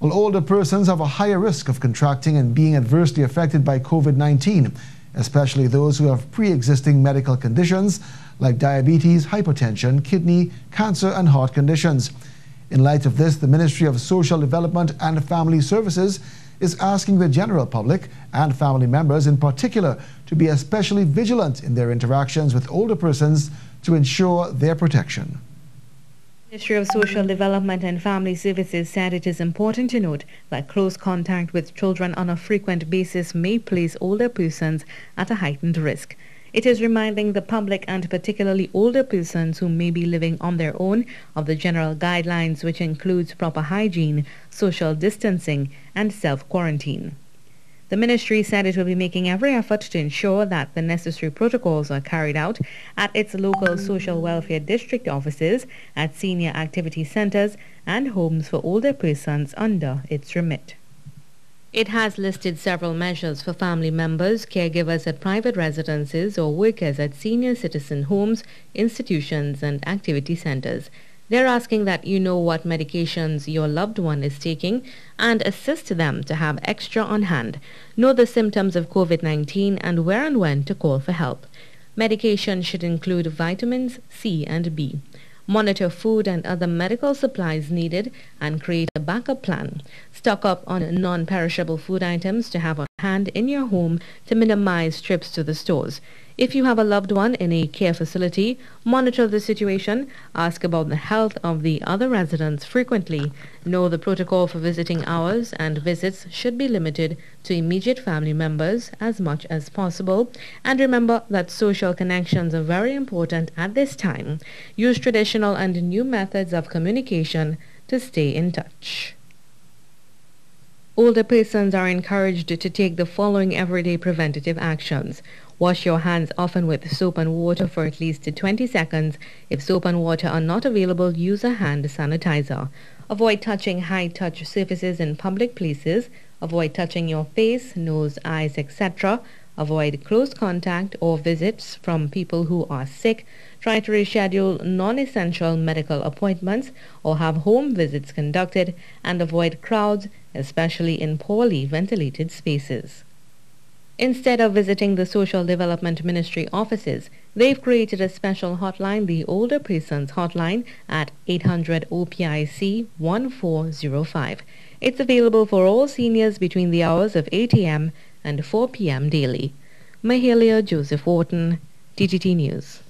Well, older persons have a higher risk of contracting and being adversely affected by COVID 19, especially those who have pre existing medical conditions like diabetes, hypertension, kidney, cancer, and heart conditions. In light of this, the Ministry of Social Development and Family Services is asking the general public and family members in particular to be especially vigilant in their interactions with older persons to ensure their protection. Ministry of Social Development and Family Services said it is important to note that close contact with children on a frequent basis may place older persons at a heightened risk. It is reminding the public and particularly older persons who may be living on their own of the general guidelines which includes proper hygiene, social distancing, and self-quarantine. The ministry said it will be making every effort to ensure that the necessary protocols are carried out at its local social welfare district offices, at senior activity centers, and homes for older persons under its remit. It has listed several measures for family members, caregivers at private residences, or workers at senior citizen homes, institutions, and activity centers. They're asking that you know what medications your loved one is taking and assist them to have extra on hand. Know the symptoms of COVID-19 and where and when to call for help. Medication should include vitamins C and B. Monitor food and other medical supplies needed and create a backup plan. Stock up on non-perishable food items to have on hand in your home to minimize trips to the stores. If you have a loved one in a care facility, monitor the situation, ask about the health of the other residents frequently, know the protocol for visiting hours and visits should be limited to immediate family members as much as possible, and remember that social connections are very important at this time. Use traditional and new methods of communication to stay in touch. Older persons are encouraged to take the following everyday preventative actions. Wash your hands often with soap and water for at least 20 seconds. If soap and water are not available, use a hand sanitizer. Avoid touching high-touch surfaces in public places. Avoid touching your face, nose, eyes, etc. Avoid close contact or visits from people who are sick. Try to reschedule non-essential medical appointments or have home visits conducted and avoid crowds, especially in poorly ventilated spaces. Instead of visiting the Social Development Ministry offices, they've created a special hotline, the Older Persons Hotline, at 800 OPIC 1405. It's available for all seniors between the hours of 8 a.m. and 4 p.m. daily. Mahalia Joseph Wharton, TTT News.